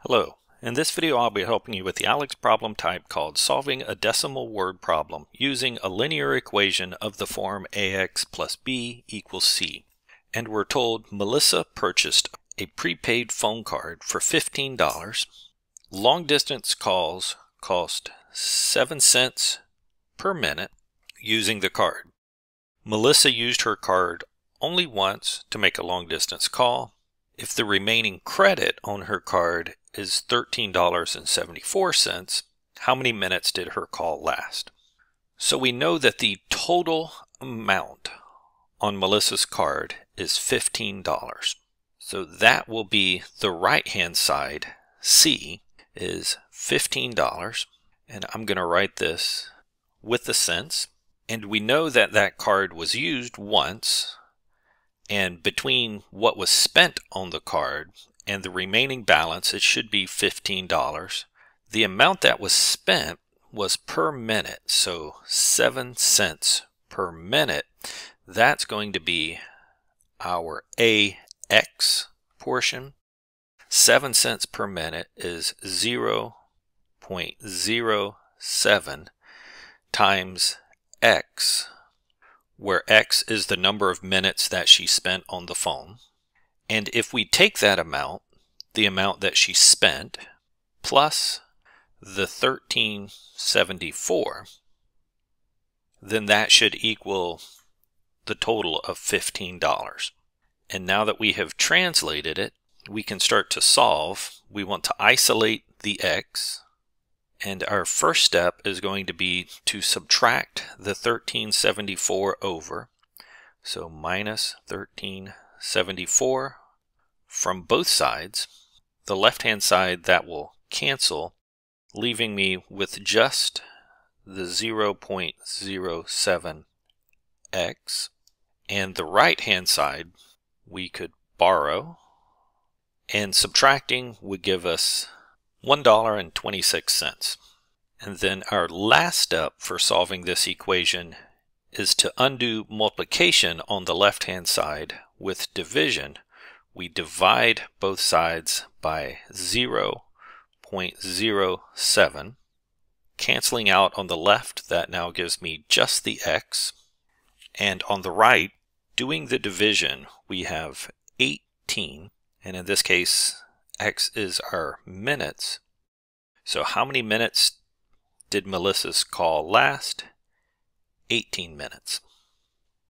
Hello. In this video I'll be helping you with the ALEKS problem type called solving a decimal word problem using a linear equation of the form ax plus b equals c. And we're told Melissa purchased a prepaid phone card for $15. Long distance calls cost 7 cents per minute using the card. Melissa used her card only once to make a long distance call. If the remaining credit on her card is $13.74, how many minutes did her call last? So we know that the total amount on Melissa's card is $15. So that will be the right hand side, C, is $15. And I'm going to write this with the cents. And we know that that card was used once. And between what was spent on the card and the remaining balance, it should be $15. The amount that was spent was per minute, so 7 cents per minute. That's going to be our AX portion. 7 cents per minute is 0.07 times X, where X is the number of minutes that she spent on the phone. And if we take that amount, the amount that she spent, plus the 1374, then that should equal the total of $15. And now that we have translated it, we can start to solve. We want to isolate the x, and our first step is going to be to subtract the 1374 over. So minus 1374 from both sides. The left-hand side, that will cancel, leaving me with just the 0.07x. And the right-hand side, we could borrow, and subtracting would give us $1.26. And then our last step for solving this equation is to undo multiplication on the left-hand side with division. We divide both sides by 0.07. Canceling out on the left, that now gives me just the x. And on the right, doing the division, we have 18. And in this case, x is our minutes. So how many minutes did Melissa's call last? 18 minutes.